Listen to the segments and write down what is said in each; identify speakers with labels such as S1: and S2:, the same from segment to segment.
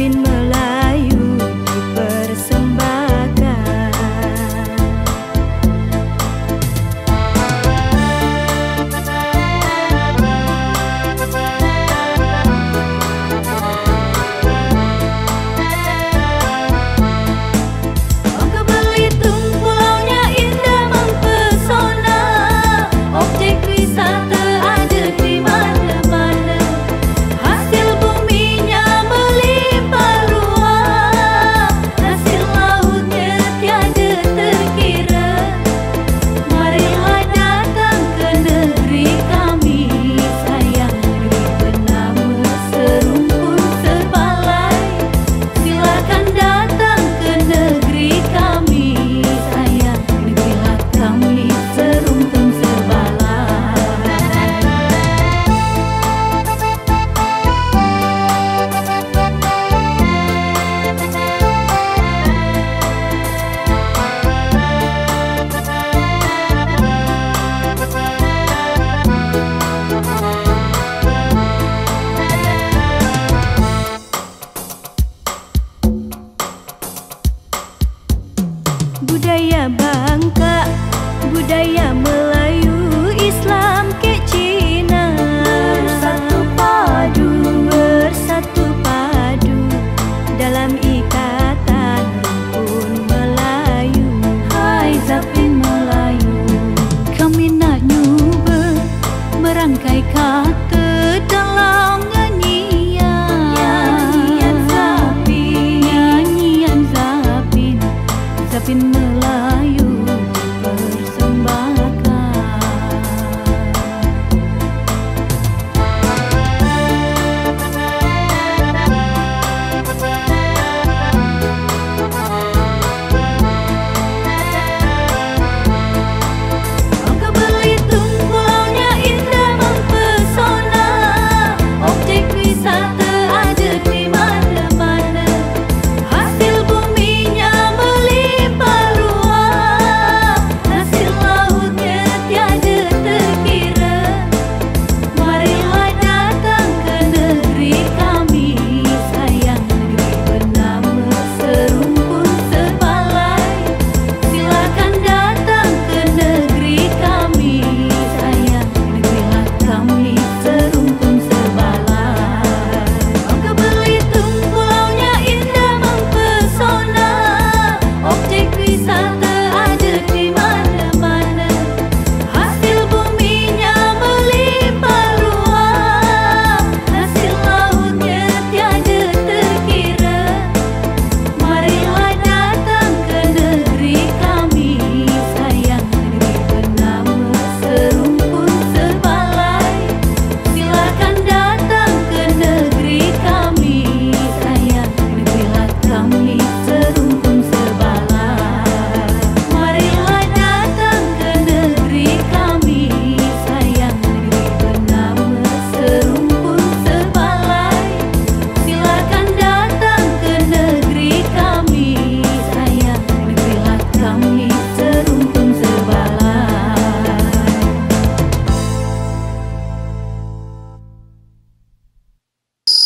S1: been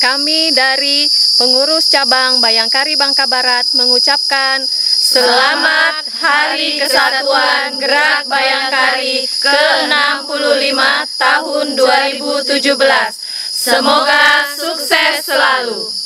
S2: kami dari pengurus cabang Bayangkari Bangka Barat mengucapkan Selamat Hari Kesatuan Gerak Bayangkari ke-65 tahun 2017. Semoga sukses selalu.